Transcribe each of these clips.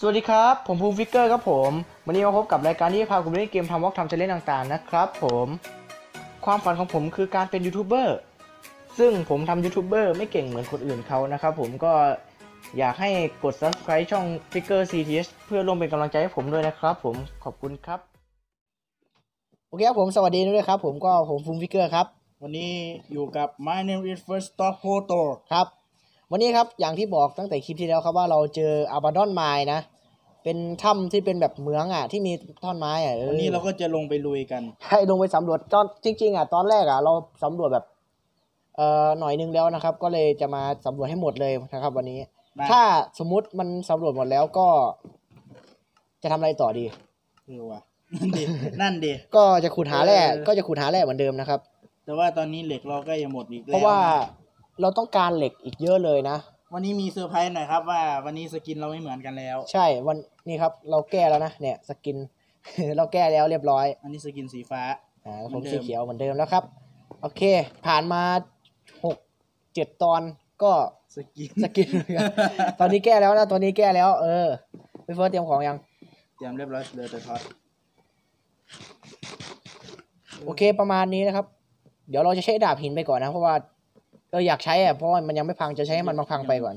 สวัสดีครับ ผมภูมิฟิกเกอร์ครับผม วันนี้มาพบกับรายการที่พาคุณเล่นเกมทำวอล์กทำเชลเลนต่างๆนะครับผม ความฝันของผมคือการเป็นยูทูบเบอร์ซึ่งผมทำยูทูบเบอร์ไม่เก่งเหมือนคนอื่นเขานะครับผมก็อยากให้กด subscribe ช่อง Figure CTS เพื่อร่วมเป็นกำลังใจให้ผมด้วยนะครับผมขอบคุณครับ โอเคครับผมสวัสดีด้วยครับ ผมก็ผมภูมิฟิกเกอร์ครับ วันนี้อยู่กับ My name is first stop photo ครับ วันนี้ครับอย่างที่บอกตั้งแต่คลิปที่แล้วครับว่าเราเจออาบาดอนไมนะ เป็นถ้ำที่เป็นแบบเหมืองอะ ที่มีท่อนไม้อะออวันนี้เราก็จะลงไปลุยกัน ให้ลงไปสำรวจตอนจริง ๆ อะ ตอนแรกอะ เราสำรวจแบบเอ่อหน่อยนึงแล้วนะครับ ก็เลยจะมาสำรวจให้หมดเลยนะครับ วันนี้ ได้ ถ้าสมมุติมันสำรวจหมดแล้วก็ จะทำอะไรต่อดี เออว่ะนั่นดินั่นดิ ก็จะขุดหาแร่เออ ก็จะขุดหาแร่เหมือนเดิมนะครับ แต่ว่าตอนนี้เหล็กเราก็ยังหมดอีกแล้วเพราะว่า เราต้องการเหล็กอีกเยอะเลยนะ วันนี้มีเซอร์ไพรส์หน่อยครับว่าวันนี้ skin เราไม่เหมือนกันแล้ว ใช่วันนี้ครับเราแก้แล้วนะเนี่ย skin เราแก้แล้วเรียบร้อย อันนี้ skin สีฟ้าอ่าเหผมืมอนเดิมสีเขียวเหมือนเดิมแล้วครับ โอเค ผ่านมาหกเจ็ดตอนก็ skin skin ตอนนี้แก้แล้วนะตอนนี้แก้แล้ว เออพี่เฟิร์สเตรียมของยังเตรียมเรียบร้อยเหลยแต่ทอดโอเคประมาณนี้นะครับ เดี๋ยวเราจะใช้ดาบหินไปก่อนนะ เพราะว่าเอออยากใช้อะเพราะว่ามันยังไม่พังจะใช้ให้มันมาพังไปก่อน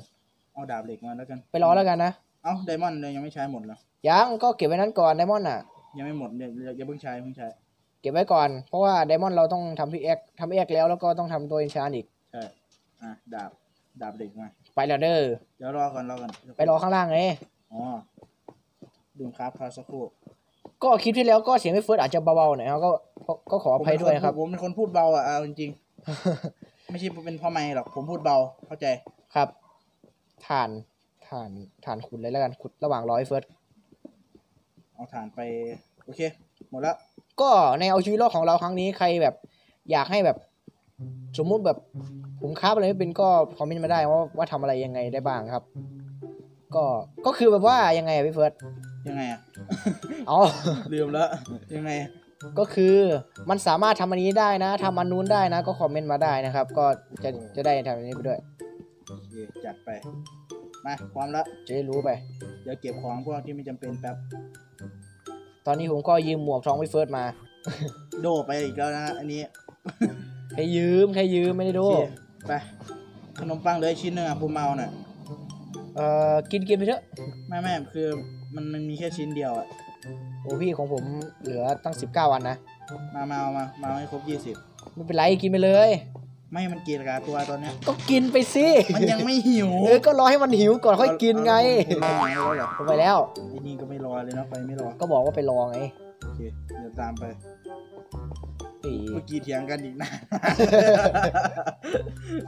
เอาดาบเหล็กมาแล้วกัน ไปรอแล้วกันนะเอ้า diamond ยังไม่ใช้หมดเหรอยังก็เก็บไว้นั้นก่อน diamond อะ ยังไม่หมดเนี่ยอย่าเพิ่งใช้เพิ่งใช้ เก็บไว้ก่อน เพราะว่า diamond เราต้องทำ pickaxe ทำ pickaxe แล้วแล้วก็ต้องทำตัว enchant อีกใช่อะดาบดาบเหล็กมาไปแล้วเด้อเดี๋ยวรอก่อนรอก่อนไปรอข้างล่างเลยอ๋อดูครับพาสักครู่ก็คลิปที่แล้วก็เสียงพี่เฟิร์สอาจจะเบาๆหน่อยครับก็ก็ก็ขออภัยด้วยนะครับ ผมเป็นคนพูดเบาอะเอาจริงๆ ไม่ใช่เป็นเพ่อไม่หรอกผมพูดเบาเข้าใจ ครับฐานฐานฐานขุดเลยแล้วกันขุดระหว่างรอให้เฟิร์สเอาฐานไป โอเค หมดแล้ว ก็ในเอาชีวิตรอดของเราครั้งนี้ใครแบบ อยากให้แบบ สมมุติแบบผมค้าอะไรไม่เป็นก็คอมเมนต์มาได้ว่าว่าทำอะไรยังไงได้บ้างครับ ก็ก็คือแบบว่ายังไงอะพี่เฟิร์สยังไงอะอ๋อลืมแล้วยังไง ก็คือมันสามารถทำอันนี้ได้นะทำอันนู้นได้นะ ก็คอมเมนต์มาได้นะครับ ก็จะจะได้ทำอันนี้ไปด้วยโอเคจัดไป มาพร้อมแล้วจะได้รู้ไป เดี๋ยวเก็บของพวกที่ไม่จำเป็นแป๊บ ตอนนี้ผมก็ยืมหมวกทองพี่เฟิร์สมา โดไปอีกแล้วนะอันนี้แค่ยืมแค่ยืมไม่ได้โอดูเคไปขนมปังเหลยชิ้นหนึ่งอะผมเมาน่ะเอ่อกินกินไปเถอะไม่ไม่คือมันมันมีแค่ชิ้นเดียวอะ โอ้พี่ของผมเหลือตั้งสิบเก้าวันนะ มามาเอามามาเอาให้ครบยี่สิบไม่เป็นไรกินไปเลย ไม่มันกี่ราคาตัวตอนเนี้ยก็กินไปสิมันยังไม่หิวเออก็รอให้มันหิวก่อนค่อยกินไงเอาเอาเอาเอาเหรอลงไปแล้วไอ้นี่ก็ไม่รอเลยเนาะไปไม่รอก็บอกว่าไปรอไงโอเคเดี๋ยวตามไปอีเมื่อกี้เถียงกันอีกนะ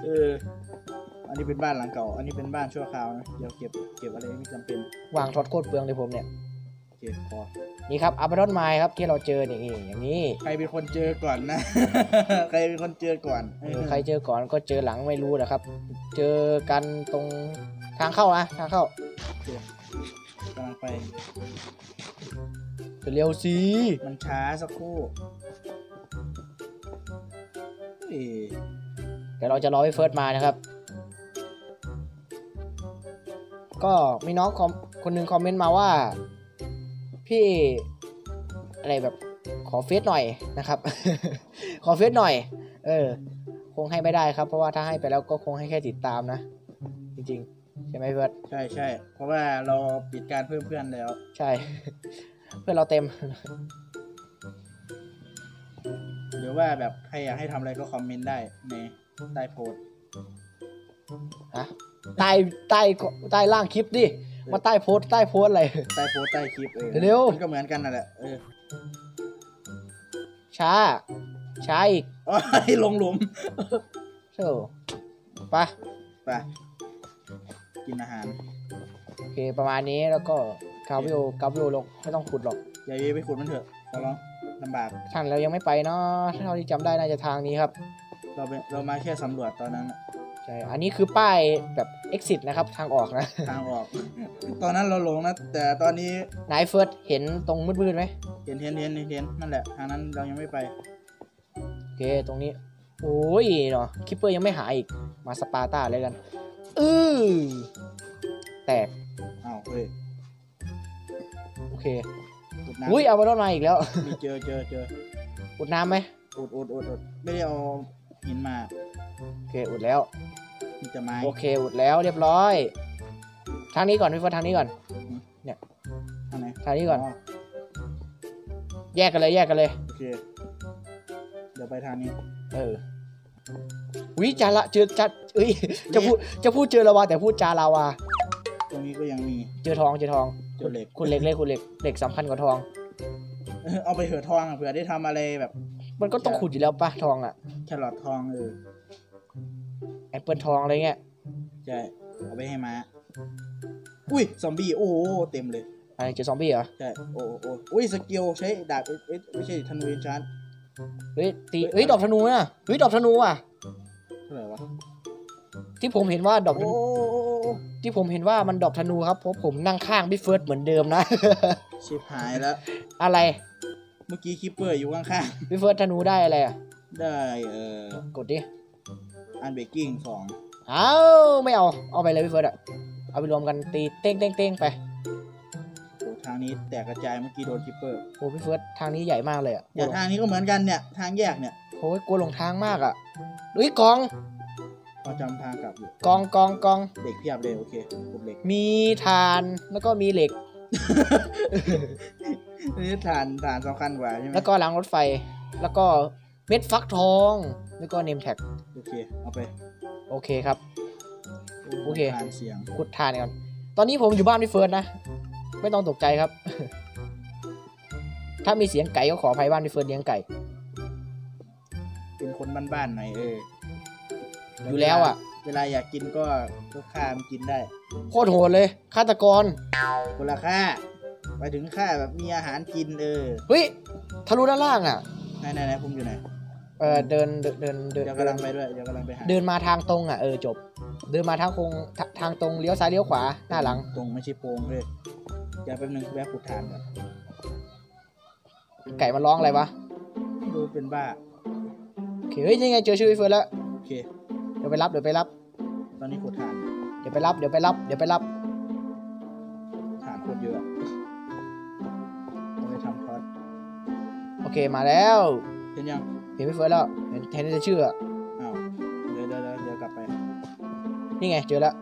เอออันนี้เป็นบ้านหลังเก่า อันนี้เป็นบ้านชั่วคราวนะ เดี๋ยวเก็บเก็บอะไรไม่จำเป็น วางทอดโคตรเปลืองเลยผมเนี่ยโอ เคพอนี่ครับอัปเดตไมล์ครับที่เราเจออย่างนี้อย่างนี้ ใครเป็นคนเจอก่อนนะ ใครเป็นคนเจอก่อนเออใครเจอก่อนก็เจอหลังไม่รู้นะครับ เจอกันตรงทางเข้านะทางเข้ากำลังไปเร็วสิมันช้าสักครู่เอ้ยเดี๋ยวเราจะรอให้เฟิร์สมานะครับ ก็มีน้องคอมคนหนึงคอมเมนต์มาว่า พี่อะไรแบบขอเฟซหน่อยนะครับ ขอเฟซหน่อย เออ คงให้ไม่ได้ครับ เพราะว่าถ้าให้ไปแล้วก็คงให้แค่ติดตามนะ จริงๆ ใช่ไหมเฟิร์สใช่ใช่เพราะว่าเราปิดการเพิ่มเพื่อนแล้ว ใช่ เพื่อนเราเต็ม หรือว่าแบบใครอยากให้ทำอะไรก็คอมเมนต์ได้ในใต้โพสต์ ฮะใต้ใต้ใต้ล่างคลิปดิ มาใต้โพสต์ใต้โพสต์อะไร ใต้โพสต์ใต้คลิปเออเร็ว มันก็เหมือนกันนั่นแหละเออช้า ช้าอีกโอ้ยลงหลุมโธ่ไปะไปกินอาหารโอเคประมาณนี้แล้วก็กราวิโอกราวิโอลงไม่ต้องขุดหรอก อย่าไปขุดมันเถอะขอร้องลำบากท่านเรายังไม่ไปเนาะเท่าที่จำได้น่าจะทางนี้ครับ เราไปเรามาแค่สำรวจตอนนั้นน่ะ ใช่อันนี้คือป้ายแบบ exit นะครับทางออกนะทางออก ตอนนั้นเราหลงนะ แต่ตอนนี้นายเฟิร์สเห็นตรงมืดๆไหมเห็นเห็นเห็นเห็นเห็นนั่นแหละทางนั้นเรายังไม่ไปโอเคตรงนี้โอ้ยเนาะคิปเปอร์ยังไม่หายอีกมาสปาร์ตาเลยกันอือแตกอ้าวเฮ้ยโอเคอุดน้ำอุ้ยเอามาต้นมาอีกแล้วมีเจอเจอเจออุดน้ำไหมอุดอุดอุดอุดไม่ได้เอาหินมาโอเคอุดแล้ว มีแต่ไม้โอเคอุดแล้วเรียบร้อย ทางนี้ก่อนพี่เฟิร์สทางนี้ก่อน ทางไหนทางนี้ก่อน อ๋อแยกกันเลยแยกกันเลย โอเค เดี๋ยวไปทางนี้ เออวิจาละเจอจะเอ้ยจะพูดจะพูดเจอลาวาแต่พูดจาลาวาตรงนี้ก็ยังมีเจอทองเจอทอง เจอเหล็กคุณเหล็กเลยคุณเหล็กเหล็กสำคัญกว่าทอง เออเอาไปเถอะทองอะเผื่อได้ทำอะไรแบบ มันก็ต้องขุดอยู่แล้วปะทองอะแครอททองเออ แอปเปิลทองอะไรเงี้ยใช่เอาไปให้ม้าอุ้ยซอมบี้โอ้โหเต็มเลยอะไรเจอซอมบี้เหรอใช่โอ้โหโอ้โหอุ้ยสกิลใช้ดาบเอ้ยเอ้ยไม่ใช่ธนูเอนชานเฮ้ยตีเฮ้ยดอกธนูน่ะเฮ้ยดอกธนูอะเท่าไหร่วะที่ผมเห็นว่าดอกโอ้โหโอ้โหโอ้โหที่ผมเห็นว่ามันดอกธนูครับเพราะผมนั่งข้างพี่เฟิร์สเหมือนเดิมนะชิบหายแล้ว อะไร เมื่อกี้คิปเปอร์อยู่ข้างพี่เฟิร์สธนูได้อะไรอะๆได้เอ่อกดดิ Unbreaking สองเอาไม่เอา เอาไปเลยพี่เฟิร์สอะเอาไปรวมกันตีเต้งเต้งเต้งไปโอ้ทางนี้แตกกระจายเมื่อกี้โดน creeper โอ้พี่เฟิร์สทางนี้ใหญ่มากเลยอะอย่าทางนี้ก็เหมือนกันเนี่ย ทางแยกเนี่ยโอ้ยกลัวหลงทางมากอะเฮ้ยกองพอจำทางกลับอยู่กองกองกองเด็กเพียบเลยโอเคกดเหล็กมีฐานแล้วก็มีเหล็กนี่ฐานฐานสำคัญกว่าใช่ไหมแล้วก็รางรถไฟ แล้วก็เม็ดฟักทอง แล้วก็ name tag โอเค เอาไปโอเคครับ โอเคฐานเสียงขุดถ่านก่อน ตอนนี้ผมอยู่บ้านพี่เฟิร์สนะ ไม่ต้องตกใจครับ ถ้ามีเสียงไก่ก็ขออภัยบ้านพี่เฟิร์สเลี้ยงไก่ เป็นคนบ้านๆหน่อยเออออยู่แล้วอะ เวลาอยากกินก็ก็ฆ่ามันกินได้ โคตรโหดเลยฆาตกร คนละฆ่าไปถึงฆ่าแบบมีอาหารกินเออเฮ้ย ทะลุด้านล่างอะ ไหนไหนไหนผมอยู่ไหน เออเดินเดินเดินเดินเดี๋ยวกำลังไปด้วยเดี๋ยวกำลังไปหาเดินมาทางตรงอะเออจบ เดินมาทางคงทาทางตรงเลี้ยวซ้ายเลี้ยวขวาหน้าหลัง ตรงไม่ใช่โพรงเลยเดี๋ยวแป๊บนึงแวะขุดทานก่อนไก่มันร้องอะไรวะไม่รู้เป็นบ้าโอเคเฮ้ยยังไงเจอชื่อพี่เฟิร์สแล้วโอเคเดี๋ยวไปรับเดี๋ยวไปรับ ตอนนี้ขุดทานเดี๋ยวไปรับเดี๋ยวไปรับเดี๋ยวไปรับถ่านโคตรเยอะเอาไปทำ torch โอเคมาแล้วเห็นยัง เห็นพี่เฟิร์สแล้วเห็นแทนที่จะชื่ออะอ้าวเดี๋ยวเดี๋ยวเดี๋ยวเดี๋ยวกลับไป นี่ไง เจอแล้ว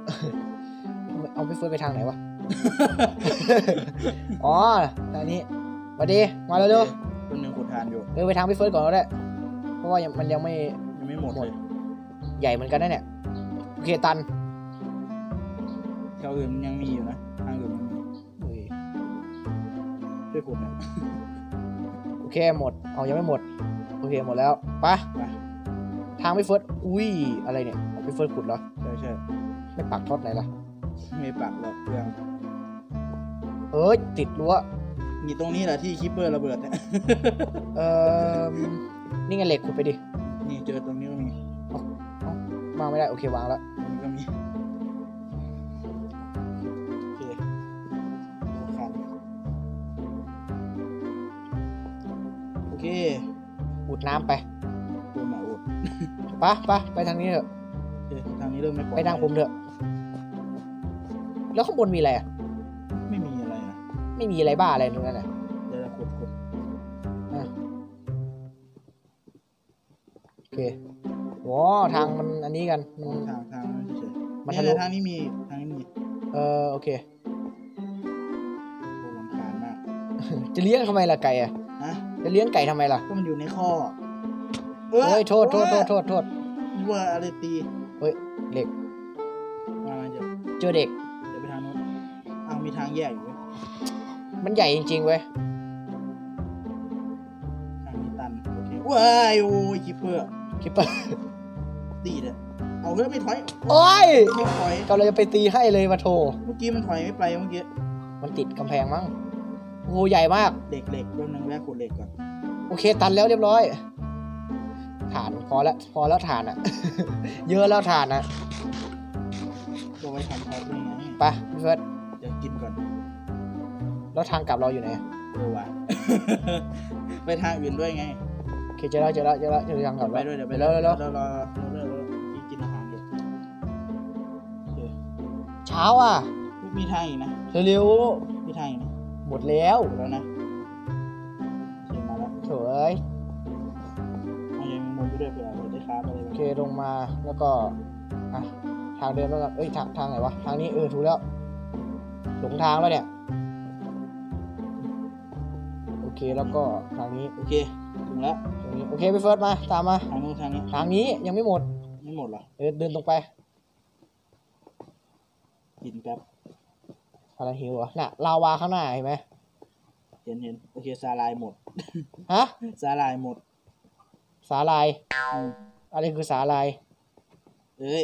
เอาพี่เฟิร์สไปทางไหนวะ อ๋อทางนี้มาดี มาเร็วตัวหนึ่งขุดถ่านอยู่ๆเออไปทางพี่เฟิร์สก่อนก็ได้ เพราะว่ายังมันยังไม่ยังไม่หมดเลย ใหญ่เหมือนกันนะเนี่ย โอเคตันแถวอื่นมันยังมีอยู่นะ ทางอื่นมันมีเฮ้ยช่วยขุดหนะ โอเคหมด เอายังไม่หมดโอ เคหมดแล้วไปะไปทางพี่เฟิร์สอุ้ยอะไรเนี่ยของพี่เฟิร์สขุดเหรอใช่ใช่ไม่ปักท็อตไหนล่ะไม่ปักหรอกเรื่องเอ้ยติดรั้วนี่ตรงนี้แหละที่ creeper ระเบิดเนี่ยเออนี่ไงเหล็กขุดไปดินี่เจอตรงนี้ก็มีวางไม่ได้โอเควางแล้ว ปะปะไปทางนี้เถอะ โอเคทางนี้เริ่มไม่ปลอดไปทางผมเถอะ แล้วข้างบนมีอะไรอะ ไม่มีอะไรนะไม่มีอะไรบ้าอะไรตรงนั้นอะ เดี๋ยวเราขุดขุดอะโอเคโอ้ทางมันอันนี้กันมันทางทางนั้นเฉยๆมันเนี่ยทะลุทางนี้มีทางนี้มีเออโอเค โอ้ลำคาญมากจะเลี้ยงทำไมล่ะไก่อะฮะจะเลี้ยงไก่ทำไมล่ะ ก็มันอยู่ในข้อ โอ้ยโทษโทษโทษโทษโทษว่าอะไรตีเฮ้ยเหล็กมามาเดี๋ยวเจอเหล็กเดี๋ยวไปทางโน้นอ้าวมีทางแยกอยู่เว้ยมันใหญ่จริงๆเว้ยทางนี้ตันโอเคว้ายโอ้ย creeper creeper ตีเลยเอาเฮ้ยไม่ถอยโอ้ยไม่ถอยกำลังจะไปตีให้เลยมาโทเมื่อกี้มันถอยไม่ไปเมื่อกี้มันติดกำแพงมั้งโอ้โหใหญ่มากเหล็กเหล็กตัวนึงแวะขุดเหล็กก่อนโอเค ตันแล้วเรียบร้อย ฐานพอแล้วพอแล้วฐานอะ เยอะแล้วฐานอะก็ไว้ทำทอดด้วยไงไปพี่เฟิร์สเดี๋ยวกินก่อนแล้วทางกลับเราอยู่ไหนโอ้ว่ะไปทางอื่นด้วยไงโอเคเจอแล้วเจอแล้วเจอแล้วเจอทางกลับไปด้วยเดี๋ยวไปแล้วแล้วรอรอรอรอรอกินกินอาหารอยู่โอเคเช้าอะมีทางอีกนะเร็วมีทางอีกนะ ๆหมดแล้ว หมดแล้วนะ ยังมุมไปด้วยเผื่อเราได้คราฟอะไรโอบ้างเคลงมาแล้วก็อะทางเดินแล้วกันเอ้ยทางทางไหนวะทางนี้เออถูกแล้วหลงทางแล้วเนี่ยโอเคแล้วก็ทางนี้โอเคถึงแล้วตรงนี้โอเคพี่เฟิร์สมาตามมาทางนู้นทางนี้ทางนี้ยังไม่หมดไม่หมดเหรอเออเดินตรงไปกินแป๊บอะไรหิวเหรอน่ะลาวาข้างหน้าเห็นไหมเห็นเห็นโอเคซาลายหมดฮะซาลายหมด สาลายอืมอะไรคือสาลาย เอ้ย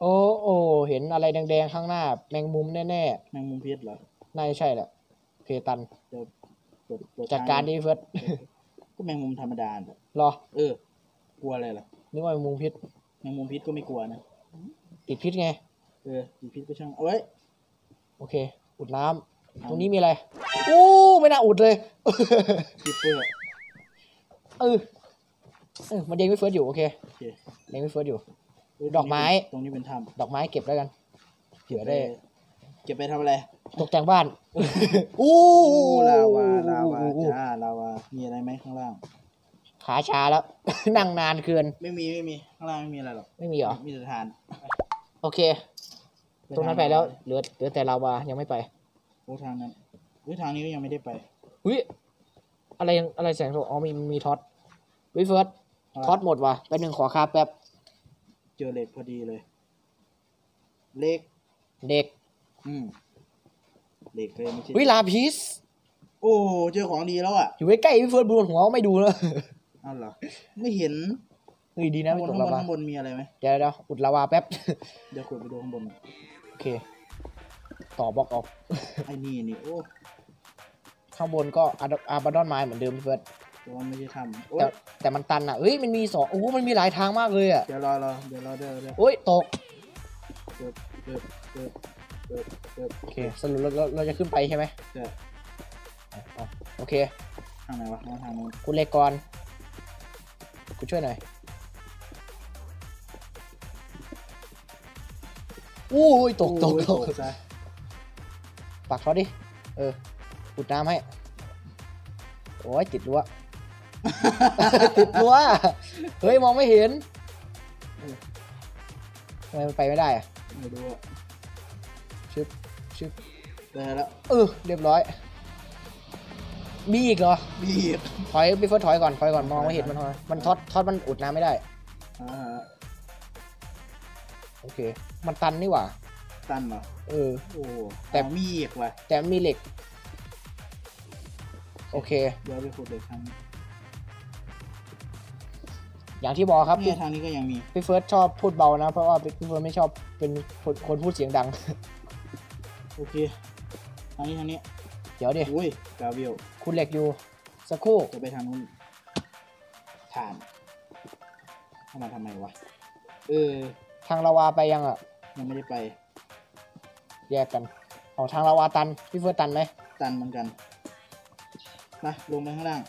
โอ้โอ้เห็นอะไรแดงๆข้างหน้า แมงมุมแน่แมงมุมพิษเหรอๆน่าจะใช่แหละโอเคตันเดี๋ยวเปิดเปิจัดการดิพี่เฟิร์สก็แมงมุมธรรมดาน่ะรอเออ กลัวอะไรล่ะนึกว่าแมงมุมพิษ แมงมุมพิษก็ไม่กลัวนะติดพิษไง เออผีพิษก็ช่างเอาไว้ยโอเค อุดน้ำตรงนี้มีอะไรอู้ไม่น่าอุดเลย creeper เออ เออมันเด้งไม่เฟิร์สอยู่โอเคโอเคเด้งไม่เฟิร์สอยู่เยดอกไม้ ตรงนี้เป็นถ้ดอกไม้เก็บแล้วกันำเผื่อได้ เก็บไปทำอะไรตกแต่งบ้าน อู้อู้ลาวาลาวาจ้าลาวา มีอะไรไหมข้างล่าง ขาชาแล้ว นั่งนานเกิน ไม่มีไม่มีข้างล่างไม่มีอะไรหรอกไม่มีเหรอ มีแต่ถ่านโอเค ตรงนั้นไปแล้วเหลือเหลือแต่ลาวายังไม่ไปโอ้ทางนั้นเฮ้ยทางนี้ก็ยังไม่ได้ไป อุ้ยอะไรยังอะไรแสงโซอ๋อมีมีท็อตวิเฟิร์ส ท็อตหมดว่ะไปหนึ่งขอคาแป๊บ เจอเหล็กพอดีเลยเหล็กเด็กอืมเหล็กเลยไม่ใช่วิลาพิสโอ้เจอของดีแล้วอะอยู่ใกล้ๆวิเฟิร์สบนหัวไม่ดูเลยเอาเหรอไม่เห็นเฮ้ยดีนะข้างไม่บนตกข้างบลานวาข้างบนมีอะไรไหมเดี๋ยวเดี๋ยวอุดลาวาแป๊บเดี๋ยวขุดไปดูข้างบนหน่อยโอเค ต่อบล็อกออกไอ้นี่นี่โอ้ข้างบนก็อาร์อาร์บาดอนไม้เหมือนเดิมพี่เฟิร์ส แต่ว่าไม่ใช่ทำโอ้แต่ยแต่มันตันอะเฮ้ยมันมีสองโอ้โหมันมีหลายทางมากเลยอะเดี๋ยวรอรอเดี๋ยวรอเดี๋ยวเดี๋ยวโอ้ยตกเกิดเกิดเกิดเกิดเกิดโอเคสรุปเราเราเราจะขึ้นไปใช่ไหมเกิดอ๋อโอเคทางไหนวะทางนู้นคุณเลกรคุณช่วยหน่อยอู้ยตกตกโอ้ยตก ซะปักเขาดิ เอออุดน้ำให้ โอ้ยติดรั้ว ติดรั้วเฮ้ยมองไม่เห็นทำไมมันไปไม่ได้อะไม่รู้อะชึบชึบได้แล้วเออเรียบร้อยมีอีกเหรอบีบถอยพี่เฟิร์สถอยก่อนถอยก่อนมองไม่เห็นมันถอยมันทอดทอดมันอุดน้ำไม่ได้อ่าฮะโอเค มันตันนี่หว่าตันเหรอเออ โอ้แต่แต่มีอีกว่ะแต่มันมีเหล็ก โอเค เดี๋ยวไปขุดเหล็กทางนี้ อย่างที่บอกครับเนี่ยทางนี้ก็ยังมีพี่เฟิร์สชอบพูดเบานะ เพราะว่าพี่เฟิร์สไม่ชอบเป็นคนคนพูดเสียงดัง โอเค ทางนี้ทางนี้ เดี๋ยวดิอุ้ย gravel ขุดเหล็กอยู่ สักครู่ จะไปทางนู้นฐานเข้ามาทำไมวะ เออ ทางลาวาไปยังอะ ยังไม่ได้ไป แยกกันเอาทางลาวาตัน พี่เฟิร์สตันไหม ตันเหมือนกัน มาลงไปข้างล่าง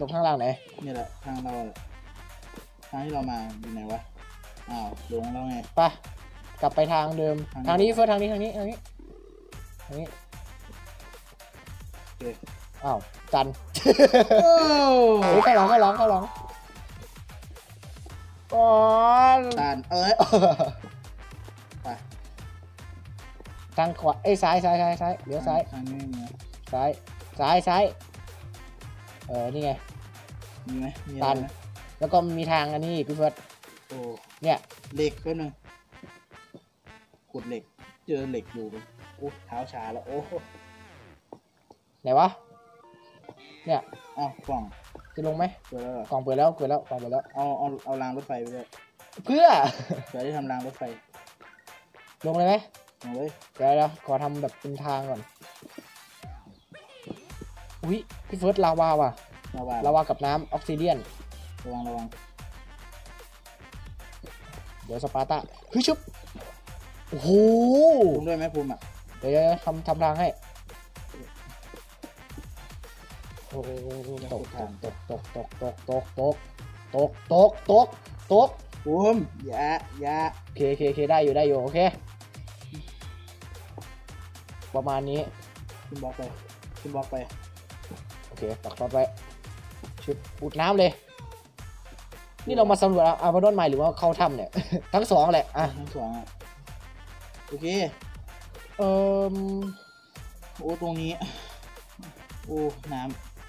ลงข้างล่างไหนนี่แหละทางเราอะทางที่เรามาอยู่ไหนวะอ้าวลงแล้วไง ไปกลับไปทางเดิม ทางนี้ทางนี้พี่เฟิร์สทางนี้ทางนี้ทางนี้ทางนี้โอเค อ้าวตันโอ้เฮ้ยข้างหลังข้างหลังข้างหลังก่อนตันเอ้ยไปทางขวาเอ้ยซ้ายซ้ายซ้ายซ้ายเดี๋ยวซ้ายทางนี้ไม่มีนะซ้ายซ้ายซ้าย เออนี่ไง มีไหมมีอะตัไรนไหมแล้วก็มีทางอันนี้อีกพี่เฟิร์สโอ้เนี่ย เหล็กก็นึงขุดเหล็ก เจอเหล็กอยู่โอ้เท้าชาแล้ว โอ้ไหนวะเนี่ยอ้าวกล่องจะลงไหมเจอแล้วเหรอกล่องเปิดแล้วเปิดแล้วกล่องเปิดแล้ว เอาเอาเอารางรถไฟไปด้วยเพื่อเผื่อได้ทำรางรถไฟลงเลยไหมเอาไว้ยเดี๋ยวเดี๋ยวขอทำแบบเป็นทางก่อน อุ้ยพี่เฟิร์สลาวาว่ะระวังลาวากับน้ำ obsidian ระวังระวังเดี๋ยวสปาร์ตาเฮ้ยชุบโอ้โหภูมิด้วยไหมภูมิอะเดี๋ยวเดี๋ยวเดี๋ยวทำทำทางให้โอ้โหตกตกตกตกตกตกตกตกตกตกตกตกภูมิอย่าอย่าโอเคโอเคโอเคได้อยู่ได้อยู่โอเคประมาณนี้ขึ้นบล็อกไปขึ้นบล็อกไปโอ เคปักท็อตไว้ชุดอุดน้ำเลย นี่เรามาสำรวจอาร์บาดอนใหม่หรือว่าเข้าถ้ำเนี่ย ทั้งสองแหละ อะ ทั้งสองอะโอเค เอ่อโอ้ตรงนี้ โอ้ น้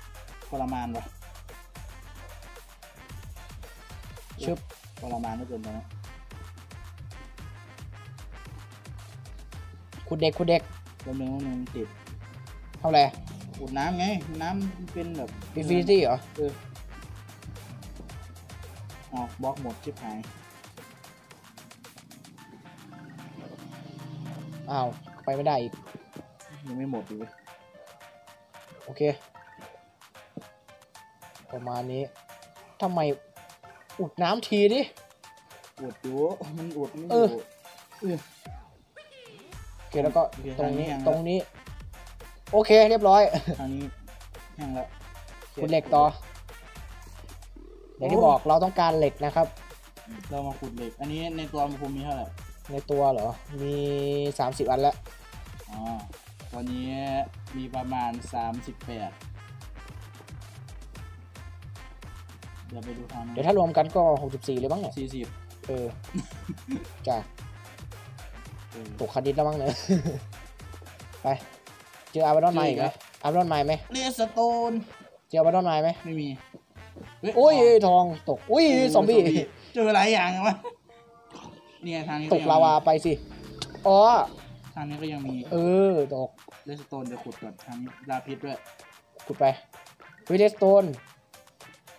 ำทรมานว่ะชึบทรมานไม่เกินไปนะขุดเหล็กขุดเหล็กตัวหนึ่งตัวหนึ่งติดเท่าไหร่ อุดน้ำไง น้ำเป็นแบบ infinity เหรอเออเอาบล็อกหมดชิบหาย อ้าว ไปไม่ได้อีก ยังไม่หมดอยู่เว้ยโอเค ประมาณนี้ทำไมอุดน้ำทีดิอุดอยู่มันอุดไม่อเออยู่เออโอเคแล้วก็โอเคตรงนี้ทางนี้ยังตรงนี้ โอเคเรียบร้อยทางนี้แห้งแล้วขุดเหล็กต่ออย่างที่บอกเราต้องการเหล็กนะครับ เรามาขุดเหล็ก อันนี้ในตัวผมมีเท่าไหร่ ในตัวเหรอ มี 30 อันแล้วอ๋อตอนนี้มีประมาณ 38 เดี๋ยวไปดูทางเดี๋ยวถ้ารวมกันก็ 64 เลยบ้างเนี่ยสี่สิบเออ จ้ะตกคดิตแล้วมั้งเนี่ยไป เจออาร์บาดอนไม้อีกไหมอาร์บาดอนไม้ไหมเลสโตนเจออาร์บาดอนไม้ไหมไม่มีเฮ้ยโอ้ยทองตกอุ้ยโอ้ยซอมบี้เจอหลายอย่างอะวะเนี่ยทางนี้ตกลาวาไปสิอ๋อทางนี้ก็ยังมี เออตกเลสโตนเดี๋ยวขุดก่อนทางนี้ลาพิษด้วยขุดไปวิเลสโตน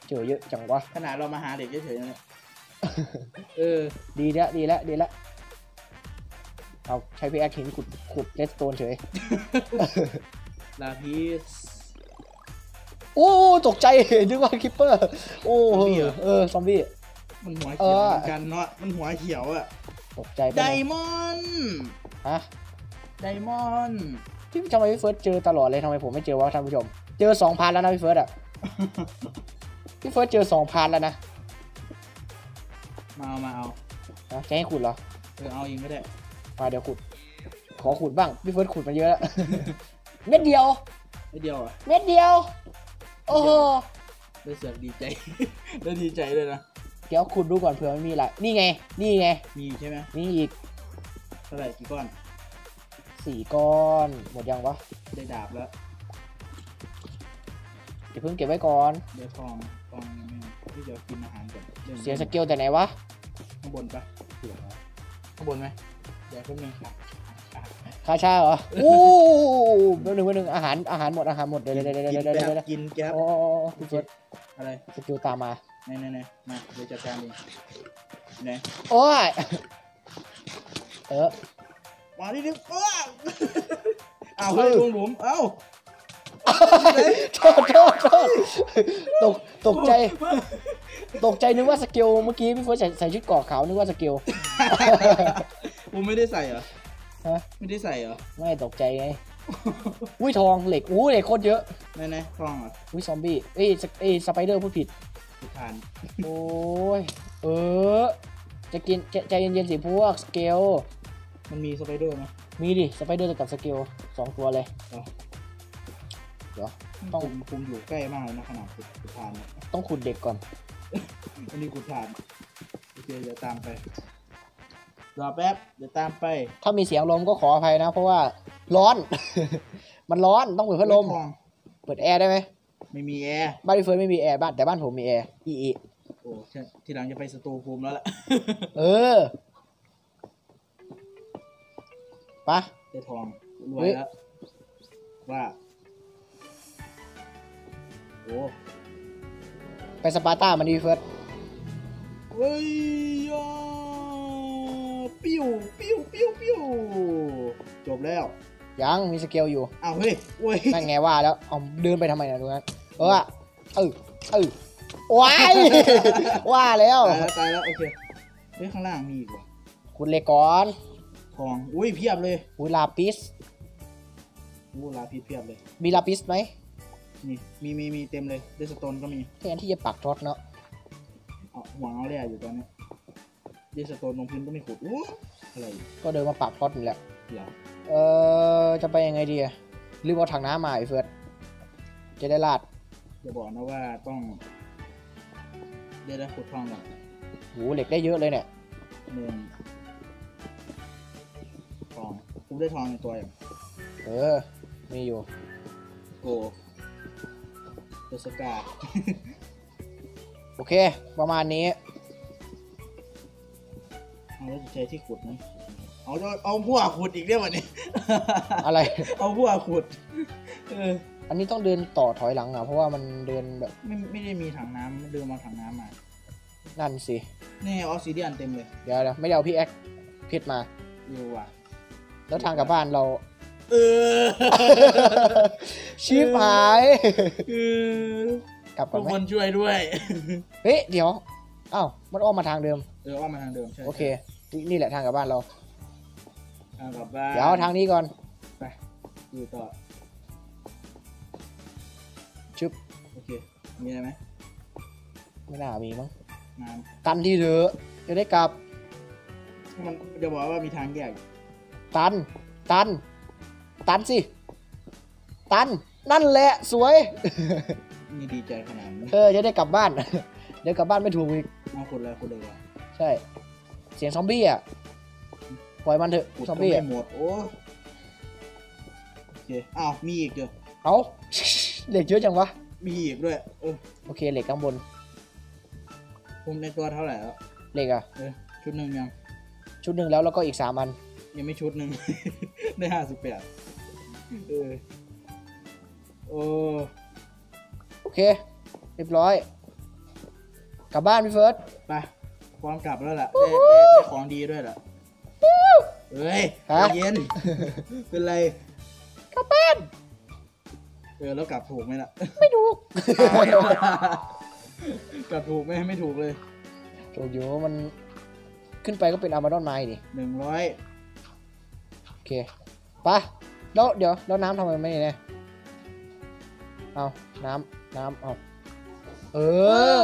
เจอเยอะจังวะขนาดเรามาหาเด็กเฉยๆเนี่ยเออ ดีแล้วดีแล้วดีแล้ว เอาใช้พีแอคหินขุดขุดเลสโตนเฉยlapis โอ้ตกใจนึกว่า creeper โอ้ซอมบี้เหรอเออซอมบี้มันหัวเอเขียวอเหมือนกันเนาะมันหัวเขียวอะตกใจไปเลย diamond ฮะ diamond พี่ทำไมพี่เฟิร์สเจอตลอดเลยทำไมผมไม่เจอวะท่านผู้ชม เจอสองพันแล้วนะพี่เฟิร์สอะพี่เฟิร์สเจอสองพันแล้วนะ มาเอามาเอานะจะให้ขุดเหรอเออเอาเองก็ได้ มาเดี๋ยวขุด ขอขุดบ้างพี่เฟิร์สขุดมาเยอะแล้ว เม็ดเดียว ไม่เดียวอะเม็ดเดียว โอ้โห ได้เสือกดีใจ ได้ดีใจเลยนะ เดี๋ยวขุดดูก่อนเผื่อมันมีอะไร นี่ไง นี่ไง มีใช่ไหมนี่อีกเท่าไหร่กี่ก้อน สี่ก้อน หมดยังวะได้ดาบแล้ว เดี๋ยวเพิ่งเก็บไว้ก่อน ได้ทองทองยังไม่เอาที่เดี๋ยวกินอาหารก่อนริ่มเสียสเกลแต่ไหนวะ ข้างบนปะข้างบนไหม เดี๋ยวแป๊บนึงครับคาชาเหรอโอ้แป๊บนึงแป๊บนึงอาหารอาหารหมดอาหารหมดเดี๋ยวเดี๋ยวเดี๋ยวกินเดี๋ยวแป๊เดี๋ยวบเดี๋ยวกินแก๊บโอ้พี่เฟิร์สอะไรสกิลตามมาไหนไหนไหนมาเดี๋ยวจัดการเองไหนโอ้ยเออมาดิดิอ้าวอ้าวเฮ้ยลุงหลุมเอ้าโทษโทษโทษตกตกใจ ตกใจนึกว่า skele เมื่อกี้พี่เฟิร์สใส่ใส่ชุดเกราะขาวนึกว่า skele ผมไม่ได้ใส่เหรอ ฮะ ไม่ได้ใส่เหรอ ไม่ตกใจไง อุ้ยทองเหล็กอู้เหล็กโคตรเยอะ ไหนไหนทองเหรออุ้ยซอมบี้ เอ้ยสเอ้ย spider พูดผิดผิดถ่านโอ้ย เออ จะกินใจใจเย็นๆสิพวก skele มันมี spider ไหม มีดิ spider กับ skele สองตัวเลยเดี๋ยว ต้ต้ออง งคุมอยู่ใกล้มากเลยนะขนาดขุดขุดถ่านเนี่ยต้องขุดเหล็กก่อนอันนี้ขุดถ่านโอเคเดี๋ยวตามไป รอแป๊บเดี๋ยวตามไปถ้ามีเสียงลมก็ขออภัยนะ เพราะว่าร้อน มันร้อนต้องเปิดพัดลมทองเปิดแอร์ได้ไหมไม่มีแอร์บ้านพี่เฟิร์นไม่มีแอร์บ้านแต่บ้านผมมีแอร์อีอีโอ้ใช่ทีหลังจะไปสตูภูมิแล้วล่ะเออปะได้ทองรวเฮ้ยยแล้วว่าโอ้ไปสปาร์ต้ามันดีพี่เฟิร์สเฮ้ยอะ ปิ้วปิ้วปิ้วปิ้วจบแล้ว ยังมีสเกลอยู่อ้าวเฮ้ยเว้ยนั่นไงว่าแล้วเอาเดินไปทำไมนะตรงนั้นเออเออเออว้ายว่าแล้วตายแล้วตายแล้วโอเคเฮ้ยข้างล่างมีอีกว่ะคุณเลก่อนทองอุ้ยเพียบเลยอุยลาปิสอู้ลาพิษเพียบเลย มีลาปิสไหมนี่มีมีมีเต็มเลยเดสโตนก็มีแทนที่จะปักท็อตเนาะเอาห่วงเอาแร่อยู่ตอนนี้เดสโตนลงพื้นก็ไม่ขุดอู้อะไรก็เดินมาปักท็อตนี่แหละเหรอเออจะไปยังไงดีอะรีบเอาถังน้ำมาไอ้เฟิร์สจะได้ลาดจะบอกนะว่าต้องเดี๋ยวได้ขุดทองก่อนโหเหล็กได้เยอะเลยเนี่ยหนึ่งทองกูได้ทองในตัวอย่างเออมีอยู่โกเดสกา โอเค ประมาณนี้เอาแล้วจะ ใช้ที่ขุดนั้นเอาเอาเอาพวกขุดอีกเรื่องวันนี้ อะไร เอาพวกขุด เออ อันนี้ต้องเดินต่อถอยหลังอะเพราะว่ามันเดินแบบ ไม่ไม่ได้มีถังน้ำไม่เดินมาถังน้ำมา นั่นสินี่ออสซิเดียนเต็มเลย เดี๋ยวเดี๋ยวไม่ได้เอาพี่แอ็กพิษมาอยู่ว่ะ แล้วทางกลับบ้านเรา เออชิบหายเออกลับก่ทุอนกไหมคนช่วยด้วย เฮ้ยเดี๋ยว อ้าว มันอ้อมมาทางเดิม เออว่ามาทางเดิมใช่โอเค นี่นี่แหละทางกลับบ้านเราทางกลับบ้านเดี๋ยวเอาทางนี้ก่อนไปอยู่ต่อชึบ โอเค มีอะไรไหมไม่น่ามีมั้ง น้ตันที่เถอะจะได้กลับำมันจะบอกว่ามีทางแยกตัน ตัน ตันสิ ตัน นั่นแหละสวย มีดีใจขนาดนี้เออจะได้กลับบ้าน เดี๋ยวกลับบ้านไม่ถูกอีก เอาคนละคนเลยว่ะใช่ เสียงซอมบี้อะ ปล่อยมันเถอะขุดซอมก็บี้ไม่อะหมดโอ้โอเคอ้าวมีอีกเด้อเอาเหล็กเยอะจังวะ มีอีกด้วยเออโอเคเหล็กข้างบน ผมในตัวเท่าไหร่แล้วเหล็กอะ เออชุดหนึ่งยัง ชุดหนึ่งแล้วแล้วก็อีกสามอัน ยังไม่ชุดหนึ่ง ได้ห้าสิบแปดเออโอ้โอเค เรียบร้อย กลับบ้านพี่เฟิร์ส ไป พร้อมกลับแล้วล่ะได้ได้ได้ของดีด้วยล่ะเฮ้ยฮะ ใจเย็น เป็นไร กลับบ้านเออแล้วกลับถูกไหมล่ะ ไม่ถูกกลับถูกไหมไม่ถูกเลยถูกอยู่มันขึ้นไปก็เป็นอาร์มาดอนไม้ดิหนึ่งร้อยโอเคไปะแล้วเดี๋ยวแล้วน้ำทำไมไม่เนี่ยเอาน้ำน้ำเอา เออ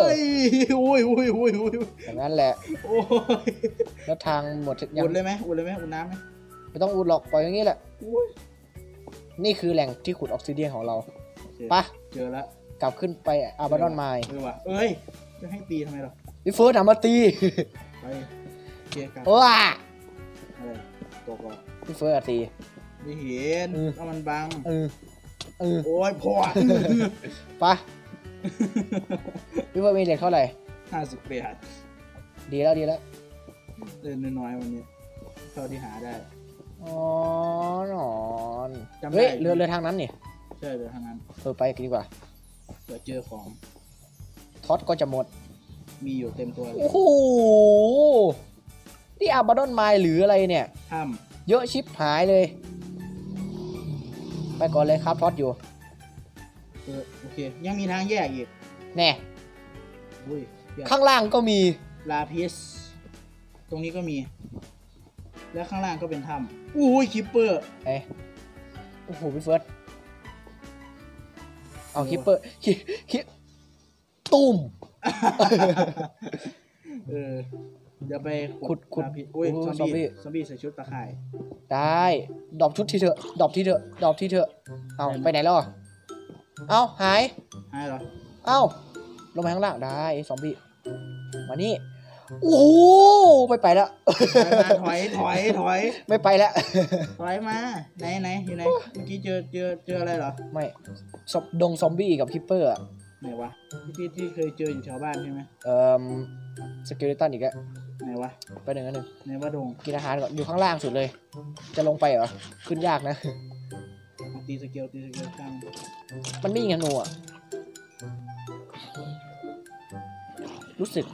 อุ้ยอุ้ยอุ้ยอุ้ยอย่างนั้นแหละโอ้ยแล้วทางหมดยัอุ่งนเลยไหมอุ่นเลยไหมอุ่นน้ำไหมไม่ต้องอุดหรอกปล่อยอย่างนี้แหละอุ้ยนี่คือแหล่งที่ขุดออกซิเดียนของเราโอเคไปะเจอแล้วกลับขึ้นไปอาร์มาดอนไม้เออว่ะเอ้ยจะให้ตีทำไมหรอพี่เฟิร์สทำมาตีไปเคลียร์กลับว้าอะไรตกเหรอพี่เฟิร์สอะตีไม่เห็นอืมถ้ามันบังเออเออโอ้ยพอไปะ พี่เฟิร์สมีเหล็กเท่าไหร่ห้าสิบแปดดีแล้วดีแล้วเดินน้อยๆวันนี้เท่าที่หาได้ อ๋อหนอนจำได้ เฮ้ยเรือเรือทางนั้นนี่ใช่เลยทางนั้นเออไปกันดีกว่าเดี๋ยวเจอของท็อตก็จะหมด มีอยู่เต็มตัวเลยโอ้โห นี่ abandoned mine หรืออะไรเนี่ย ถ้เยอะชิบหายเลย ไปก่อนเลยครับท็อตอยู่ำ เออโอเค ยังมีทางแยกอีกแน่อุ้ยเดี๋ยวข้างล่างก็มี lapis ตรงนี้ก็มี แล้วข้างล่างก็เป็นถ้ำอุ้ย creeper เอ้ยโอ้โหพี่เฟิร์สเอา creeper คิคิตุ้ม เออเดี๋ยวไปขุดขุด lapis อุ้ยโอ้ซอมซอมบี้ บี้ซอมบี้ใส่ชุดตะข่าย ได้ drop ชุดทีเถอะ drop ทีเถอะ drop ทีเถอะ เอาได้ไหมไปไหนแล้วอะ เอาหายหายเหรอ เอ้าลงไปข้างล่างได้ไอ้ซอมบี้มานี่โอ้โหไม่ไปแล้วถอยมาถอยถอยถอย ไม่ไปแล้วถอยมาไหนไหนอยู่ไหนเมื่อกี้เจอเจอเจออะไรเหรอไม่ซอมดงซอมบี้กับ creeper อะไหนวะที่ที่ที่เคยเจออยู่แถวบ้านใช่ไหมเอ่อ skeleton อีกแล้วไหนวะไปหนึ่งอันหนึ่งไหนว่าดงกินอาหารก่อนอยู่ข้างล่างสุดเลย จะลงไปเหรอขึ้นยากนะเอา ตี skele ตี skele ช่างมันไม่ยิงธนูอะ รู้สึก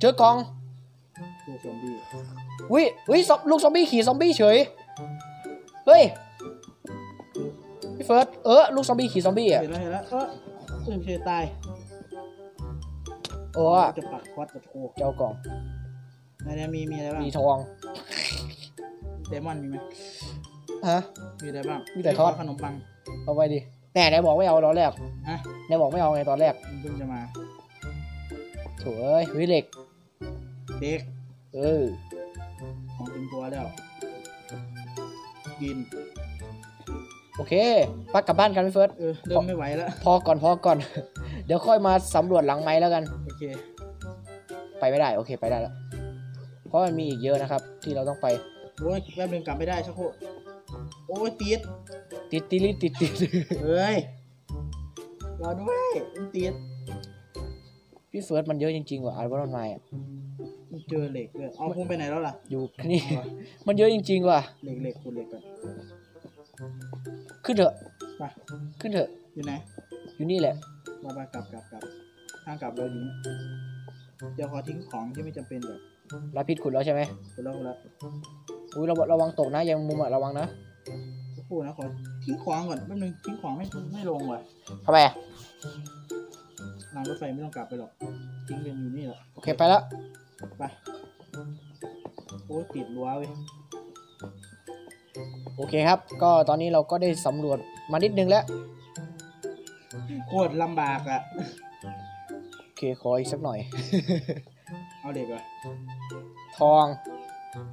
เจอกองตัวซอมบี้วิวิซอมลูกซอมบี้ขี่ซอมบี้เฉย เฮ้ย พี่เฟิร์ส เออ ลูกซอมบี้ขี่ซอมบี้อะ เห็นแล้วเห็นแล้วเออเออเชยตายโอ้อะจะปักควัดกับโคเจ้ากล่องในนี้มีมีอะไรบ้าง มีทอง เดมอนมีไหม ฮะ มีอะไรบ้างมีแต่ทอด ขนมปัง เอาไว้ดิแน่ไหนบอกไม่เอาตอนแรกฮะ ไหนบอกไม่เอาไงตอนแรกมันเพิ่งจะมา โถ่เอ้ยเฮ้ยเหล็ก เด็ก เออ ของเต็มตัวแล้ว กิน โอเค ปักกลับบ้านกันพี่เฟิร์ส เออ เริ่มไม่ไหวแล้ว พอก่อนพอก่อน เดี๋ยวค่อยมาสำรวจหลังไม้แล้วกัน โอเค ไปไม่ได้ โอเค ไปได้แล้ว เพราะมันมีอีกเยอะนะครับ ที่เราต้องไป โอ้ยแป๊บนึงกลับไม่ได้ชักโครก โอ้ยติด ติดติลิติดติดเฮ้ยรอด้วยมันติดพี่เฟิร์สมันเยอะจริงๆว่ะอาร์บอนไม้อะมันเจอเหล็กเลยเอาพุ่งไปไหนแล้วล่ะ อยู่นี่ มันเยอะจริงๆว่ะ เหล็กเหล็กคุณเหล็กก่อนขึ้นเถอะไปขึ้นเถอะ อยู่ไหน อยู่นี่แหละ มาไปกลับกลับกลับทางกลับเราอยู่นี่เดี๋ยวขอทิ้งของที่ไม่จำเป็นแบบรับพิษขุดแล้วใช่ไหมคุณแล้วคุณแล้วอุ้ยระวังระวังตกนะยังมุมอะระวังนะ สักครู่นะขอทิ้งของก่อนแป๊บนึงทิ้งของไม่ไม่ลงว่ะทำไมอะรางรถไฟไม่ต้องกลับไปหรอกทิ้งกันอยู่นี่แหละโอเคไปแล้วไปโอ้ยติดรั้วเว้ยโอเคครับ ก็ตอนนี้เราก็ได้สำรวจมานิดนึงแล้วโคตรลำบากอะโอเคขออีกสักหน่อย เอาเหล็กอะทอง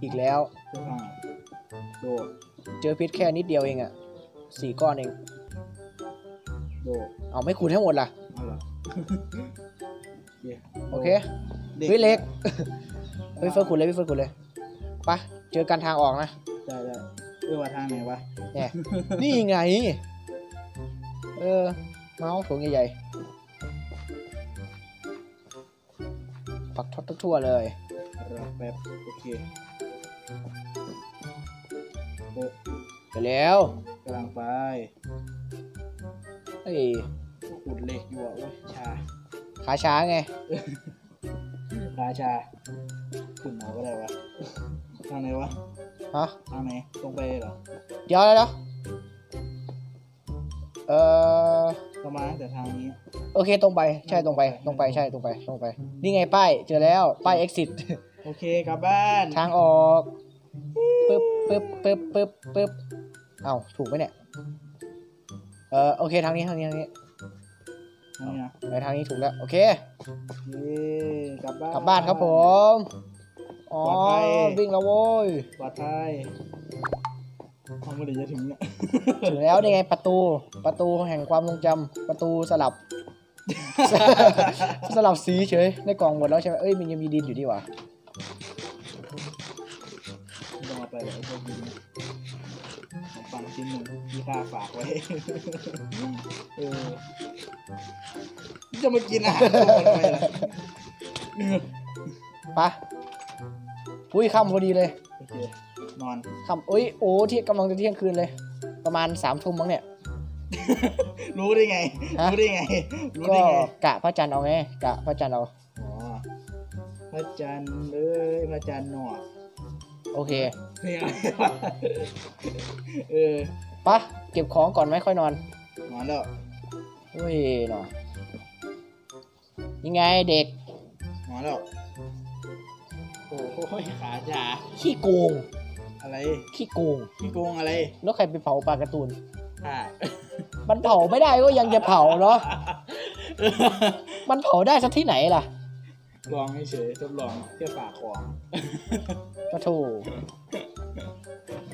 อีกแล้วเพื่อฟังโดด เจอพิษแค่นิดเดียวเองอะสี่ก้อนเองโดดเอาไม่ขุดให้หมดล่ะ เอาเหรอ โอเคเฮ้ยเล็กเฮ้ยเฟิร์สขุดเลยพี่เฟิร์สขุดเลยไปะเจอกันทางออกนะ ได้ได้เออว่าทางไหนวะเนี่ย นี่ไง เออ เมาส์ถุงใหญ่ๆปักทอดทั่วๆเลย รอแป๊บโอเค โอ้ไปแล้วกำลังไปเฮ้ยขุดเหล็กอยู่อะโอ้ยชาขาช้าไง ราชาขึ้นหมอก็ได้วะทางไหนวะฮะ ทางไหนตรงไปเหรอเดี๋ยวเดี๋ยวเออประมาณแต่ทางนี้ โอเคตรงไป ใช่ตรงไป ตรงไป ใช่ตรงไป ตรงไป นี่ไงป้าย เจอแล้ว ป้าย exit โอเคกลับบ้าน ทางออก ปึ๊บปึ๊บปึ๊บปึ๊บปึ๊บเอ้าถูกไหมเนี่ย เออโอเคทางนี้ทางนี้ทางนี้ทางนี้นะไปทางนี้ถูกแล้ว โอเคเย้กลับบ้าน กลับบ้านครับผม อ๋อ ปลอดภัย วิ่งแล้วโว้ย ปลอดภัยทำเมื่อไหร่จะถึงเนี่ย ถึงแล้วนี่ไงประตู ประตูแห่งความทรงจำประตูสลับ สลับสีเฉย ในกล่องหมดแล้วใช่ไหมเอ้ยมันยังมีดินอยู่ดีหว่า ไม่ต้องเอาไปเลยไอ้พวกนี้เนี่ยของฟังชิ้นหนึ่งที่ข้าฝากไว้ เออ จะมากินอาหารพวกมันทำไมล่ะไปะอุ้ยค่ำพอดีเลยโอเคนอนค่ำอุ้ย โอ้ที่กำลังจะเที่ยงคืนเลย ประมาณสามทุ่มมั้งเนี่ย รู้ได้ไง ฮะ รู้ได้ไง รู้ก็ได้ไง กะพระจันทร์เอาไงกะพระจันทร์เอา อ๋อพระจันทร์เอ้ยพระจันทร์หนอด โอเคเพลงอะไรวะเออปะเก็บของก่อนไหมค่อยนอนนอนแล้วอุ้ยหนอนยังไงเด็กนอนแล้วโอ้โหขาจ่าขี้โกง อะไรขี้โกงพี่โกงอะไรแล้วใครไปเผาปลาการ์ตูนอ่ามันเผาไม่ได้ก็ยังจะเผาเนาะมันเผาได้สักที่ไหนล่ะลองเฉยๆทดลองแค่ฝากของ ก็ถูก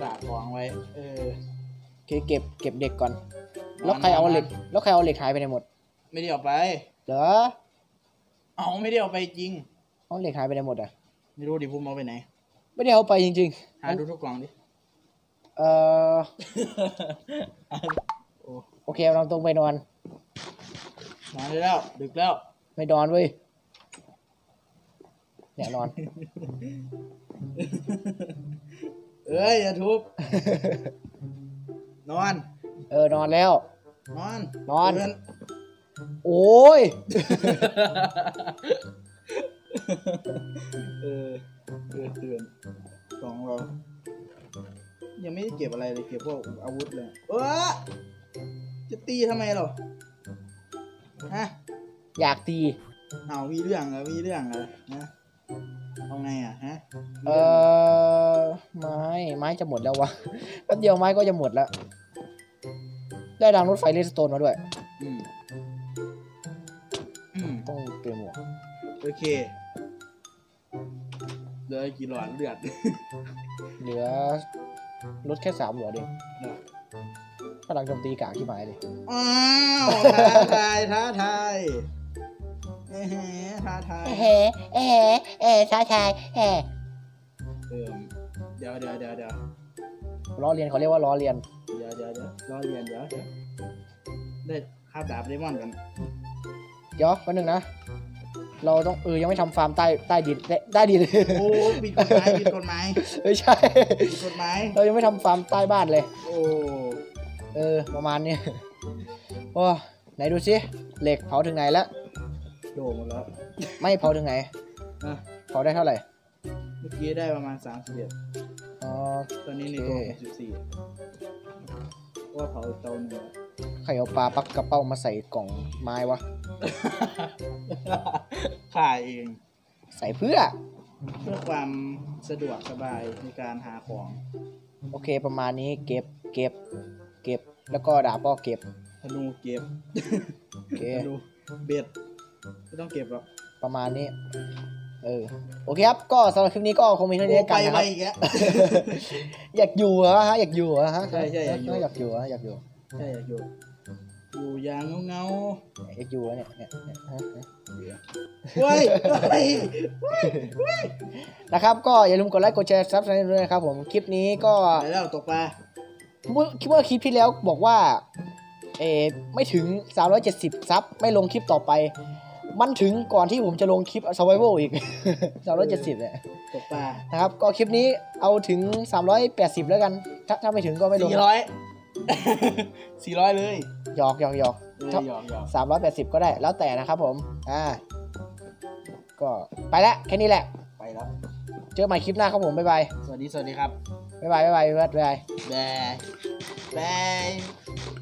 ฝากของไว้ เออโอเคเก็บเก็บเด็กก่อน แล้วใครเอาเหล็ก แล้วใครเอาเหล็กหายไปไหนหมด ไม่ได้เอาไป เหรอ เอาไม่ได้เอาไปจริง เอาเหล็กหายไปไหนหมดอะ ไม่รู้ดิภูมิเอาไปไหน ไม่ได้เอาไปจริงหาดูทุกกล่องดิๆเอ่อโอ้โอเคเราตรงไปนอน นอนได้แล้ว ดึกแล้ว ไม่นอนเว้ย เนี่ยนอน เอ้ยอย่าทุบ นอน เออนอนแล้ว นอนนอนเตืโอ้ย เออเตือนเตือนกล่องเรา ยังไม่ได้เก็บอะไรเลยเก็บพวกอาวุธเลย เออจะตีทำไมเหรอฮะ อยากตี เอามีเรื่องเหรอมีเรื่องเหรอนะ เอาไงอะฮะมีเอรื่องหรอไม้ไม้จะหมดแล้ววะแป๊บเดียวไม้ก็จะหมดแล้ว ได้รางรถไฟเลสโตนมาด้วยอืมอืมต้องเปลี่ยนหมวกโอเคเหลือกี่หลอดเลือดเหลือรถแค่สามหัวเองเหรอพลังโจมตีกากที่หมายเลยอ้าวท้าทายท้าทาย เอ้ยท้าทายเฮ้เฮ้เฮ้ท้าทายเฮ้เออเดี๋ยวเดี๋ยวเดี๋ยวเดี๋ยวล้อเลียนเขาเรียกว่าล้อเลียนเดี๋ยวเดี๋ยวเดี๋ยวรอเรียนเดี๋ยวเดี๋ยวได้คาบดาบเลมอนกันเดี๋ยวแป๊บนึงนะ เราต้องเออยังไม่ทำฟาร์มใต้ใต้ดินใต้ดินโอ้ผิดกฎหมายผิดกฎหมายไม่ใช่ผิดกฎหมายเรายังไม่ทำฟาร์มใต้บ้านเลย โอ้เออประมาณนี้โอ้ไหนดูสิเหล็กเผาถึงไหนแล้ว โดนหมดแล้วไม่เผาถึงไหนอะเผาได้เท่าไหร่ เมื่อกี้ได้ประมาณ3ามสิบเอ็ดอ๋อ ตอนนี้ในตัวหกสิบสี่ว่าเผาอีกเตาหนึ่งแล้วใครเอาปลาปักกระเป้ามาใส่กล่องไม้วะ ข่าเอง ใส่เพื่อ เพื่อความสะดวกสบายในการหาของ โอเคประมาณนี้เก็บเก็บ เก็บแล้วก็ดาบก็เก็บธนูเก็บโอเค ธนูเบ็ด ไม่ต้องเก็บหรอกประมาณนี้ เออ โอเคครับ ก็สำหรับคลิปนี้ก็คงมีเท่านี้โอ้แล้วไปกันนะไปครับอีกแล้วอยากอยู่เหรอฮะ อยากอยู่เหรอฮะ ใช่ใช่อยากอยู่ อยากอยู่เหรออยากอยู่ ใช่อยากอยู่ อยู่อย่างเงาอยากอยู่เหรอเนี่ยเนี่ยเนี่ยฮะฮะๆเฮ้ยเฮ้ยนะครับ ก็อย่าลืมกดไลค์ กดแชร์ subscribe ด้วยนะครับผม คลิปนี้ก็ไปแล้วตกปลาเมื่อคิดว่าคลิปที่แล้วบอกว่าเออไม่ถึง 370 sub ไม่ลงคลิปต่อไป มันถึงก่อนที่ผมจะลงคลิป survival อีก 370เนี่ยตกปลานะครับ ก็คลิปนี้เอาถึง 380 แล้วกัน ถ้าถ้าไม่ถึงก็ไม่ลงสี่ร้อยสี่ร้อยเลย หยอกหยอกหยอกเออครับหยอกหยอกสามร้อยแปดสิบก็ได้แล้วแต่นะครับผม อ่า ก็ไปแล้วแค่นี้แหละ ไปแล้ว เจอใหม่คลิปหน้าครับผม บ๊ายบาย สวัสดี สวัสดีครับ บ๊ายบาย บ๊ายบายบ๊ายบายบายบาย